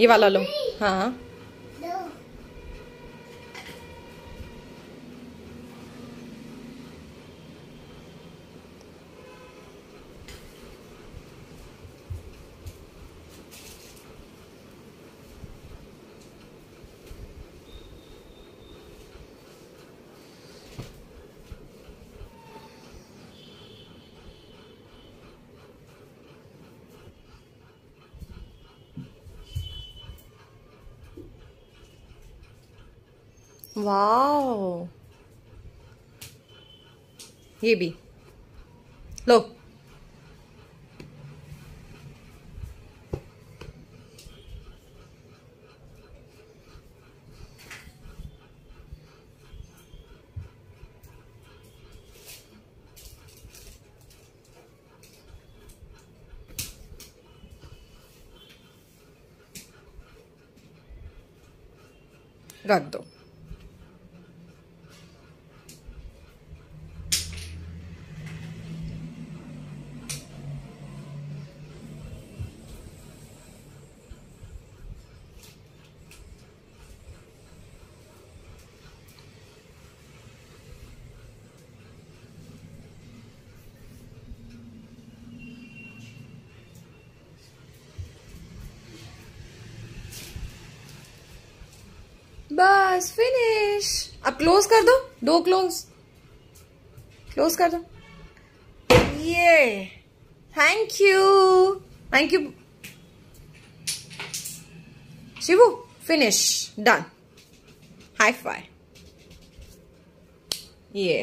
ये वाला लो। हाँ। वाओ ये भी लो रख दो बस फिनिश अब क्लोज कर दो दो क्लोज क्लोज कर दो. ये thank you thank you Shivu finish done high five ये.